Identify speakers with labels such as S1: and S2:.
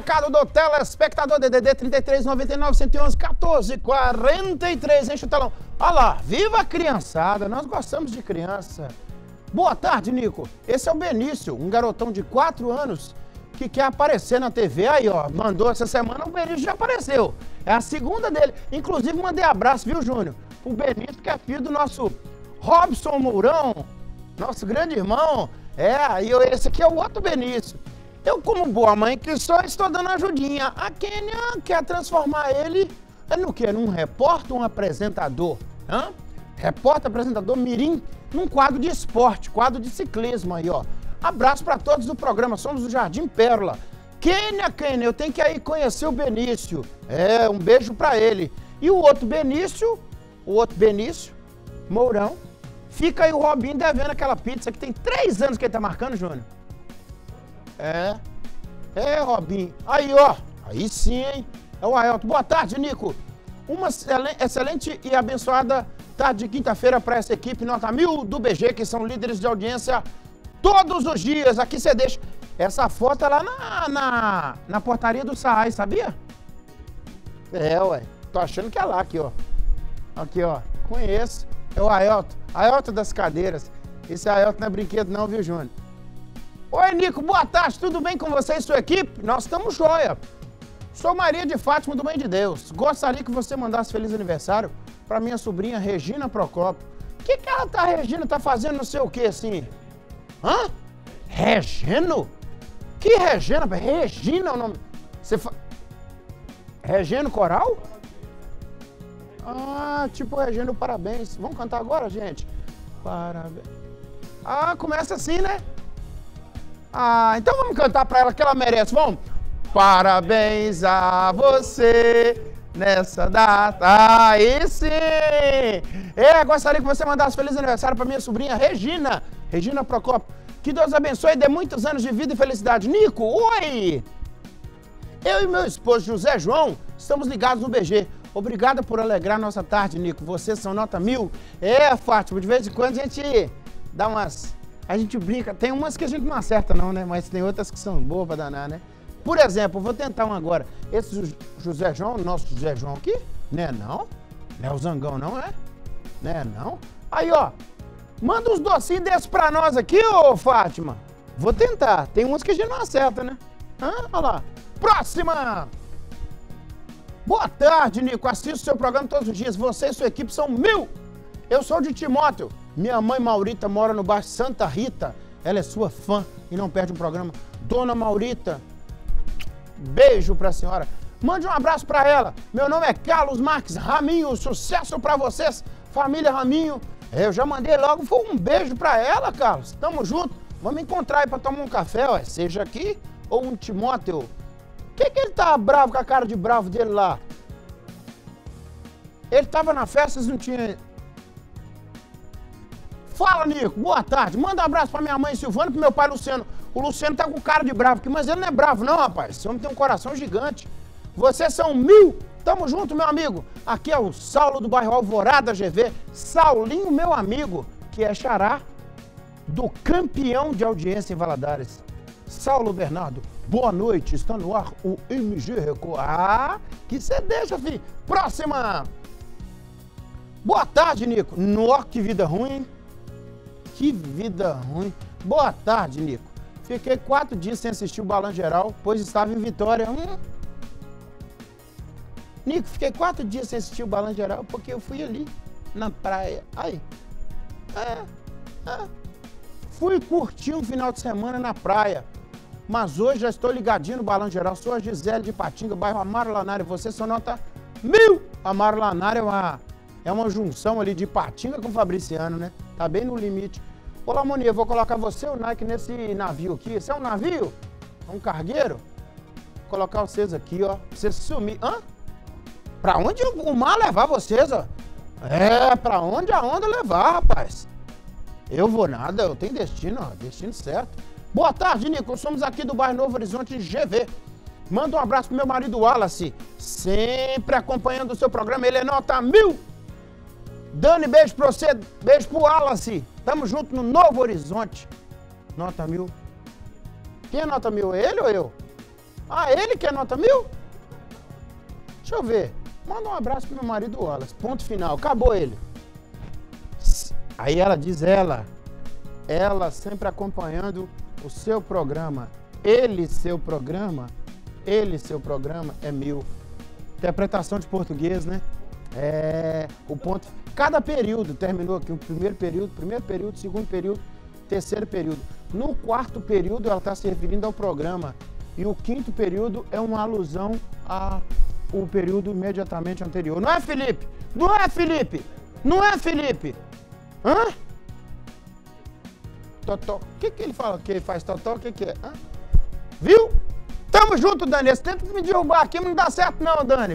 S1: recado do telespectador DDD 33 99 111 14 43. Enche o telão. Olha lá, viva a criançada, nós gostamos de criança. Boa tarde, Nico. Esse é o Benício, um garotão de 4 anos que quer aparecer na TV. Aí, ó, mandou essa semana, o Benício já apareceu. É a segunda dele. Inclusive, mandei abraço, viu, Júnior? O Benício, que é filho do nosso Robson Mourão, nosso grande irmão. É, e esse aqui é o outro Benício. Eu, como boa mãe que sou, estou dando ajudinha. A Kênia quer transformar ele no quê? Num repórter, um apresentador. Hã? Repórter, apresentador, mirim, num quadro de esporte, quadro de ciclismo aí, ó. Abraço para todos do programa, somos do Jardim Pérola. Kênia, Kênia, eu tenho que ir conhecer o Benício. É, um beijo para ele. E o outro Benício, o outro Benício, Mourão, fica aí o Robinho devendo aquela pizza que tem três anos que ele tá marcando, Júnior. É. É, Robinho. Aí, ó. Aí sim, hein? É o Aelton. Boa tarde, Nico. Uma excelente e abençoada tarde de quinta-feira para essa equipe nota mil do BG, que são líderes de audiência todos os dias. Aqui você deixa. Essa foto é lá na, na, na portaria do SAAI, sabia? É, ué. Tô achando que é lá, aqui, ó. Aqui, ó. Conheço. É o Aelton. Aelton das cadeiras. Esse Aelton não é brinquedo não, viu, Júnior? Oi, Nico, boa tarde, tudo bem com você e sua equipe? Nós estamos joia. Sou Maria de Fátima do Mãe de Deus. Gostaria que você mandasse feliz aniversário para minha sobrinha Regina Procópio. O que, que ela tá, Regina, tá fazendo não sei o que assim? Hã? Regino? Que Regina? Regina é o nome. Você fa... Regino Coral? Ah, tipo Regino, parabéns. Vamos cantar agora, gente? Parabéns. Ah, começa assim, né? Ah, então vamos cantar para ela que ela merece. Vamos. Parabéns a você nessa data. Aí sim! É, gostaria que você mandasse feliz aniversário para minha sobrinha Regina. Regina Procopio. Que Deus abençoe e dê muitos anos de vida e felicidade. Nico, oi! Eu e meu esposo José João estamos ligados no BG. Obrigada por alegrar nossa tarde, Nico. Vocês são nota mil. É, Fátima, de vez em quando a gente dá umas a gente brinca. Tem umas que a gente não acerta, não, né? Mas tem outras que são boas pra danar, né? Por exemplo, vou tentar um agora. Esse José João, nosso José João aqui, né? Não? Não é o Zangão, não é? Né? Não? Aí, ó. Manda uns docinhos desses pra nós aqui, ô Fátima. Vou tentar. Tem uns que a gente não acerta, né? Hã? Olha lá. Próxima! Boa tarde, Nico. Assisto seu programa todos os dias. Você e sua equipe são mil. Eu sou de Timóteo. Minha mãe Maurita mora no bairro Santa Rita. Ela é sua fã e não perde um programa. Dona Maurita, beijo pra senhora. Mande um abraço para ela. Meu nome é Carlos Marques Raminho. Sucesso para vocês, família Raminho. Eu já mandei logo, foi um beijo para ela, Carlos. Tamo junto. Vamos encontrar aí para tomar um café, ué. seja aqui ou um Timóteo. Que que ele tá bravo com a cara de bravo dele lá? Ele tava na festa, não tinha Fala, Nico. Boa tarde. Manda um abraço pra minha mãe Silvana e pro meu pai Luciano. O Luciano tá com cara de bravo aqui, mas ele não é bravo, não, rapaz. Esse homem tem um coração gigante. Vocês são mil. Tamo junto, meu amigo. Aqui é o Saulo do bairro Alvorada GV. Saulinho, meu amigo, que é xará do campeão de audiência em Valadares. Saulo Bernardo, boa noite. Está no ar o MG Record. Ah, que você deixa, filho. Próxima. Boa tarde, Nico. Nó, que vida ruim. Que vida ruim. Boa tarde, Nico. Fiquei quatro dias sem assistir o Balão Geral, pois estava em Vitória. Hum. Nico, fiquei quatro dias sem assistir o Balão Geral porque eu fui ali, na praia. Aí. É, é. Fui curtir um final de semana na praia. Mas hoje já estou ligadinho no Balão Geral. Sou a Gisele de Patinga, bairro Amaro Lanário. Você só nota mil. Amaro Lanário é uma, é uma junção ali de Patinga com Fabriciano, né? Tá bem no limite. Olá, Monia, vou colocar você o Nike nesse navio aqui. Isso é um navio? É um cargueiro? Vou colocar vocês aqui, ó. Vocês sumir. Hã? Pra onde o mar levar vocês, ó? É, pra onde a onda levar, rapaz? Eu vou nada, eu tenho destino, ó. Destino certo. Boa tarde, Nico. Somos aqui do bairro Novo Horizonte GV. Manda um abraço pro meu marido Wallace, sempre acompanhando o seu programa. Ele é nota mil. Dani, beijo pra você, beijo pro Wallace. Tamo junto no Novo Horizonte. Nota mil. Quem é nota mil? Ele ou eu? Ah, ele que é nota mil? Deixa eu ver. Manda um abraço pro meu marido Wallace. Ponto final. Acabou ele. Aí ela diz ela, ela sempre acompanhando o seu programa. Ele, seu programa, ele, seu programa é mil. Interpretação de português, né? É, o ponto. Cada período terminou aqui, o primeiro período, primeiro período, segundo período, terceiro período. No quarto período, ela está se referindo ao programa. E o quinto período é uma alusão ao período imediatamente anterior. Não é, Felipe? Não é, Felipe? Não é, Felipe? Hã? Totó. O que, que ele fala que ele faz totó? O que, que é? Hã? Viu? Tamo junto, Dani. Você tenta me derrubar aqui, mas não dá certo não, Dani.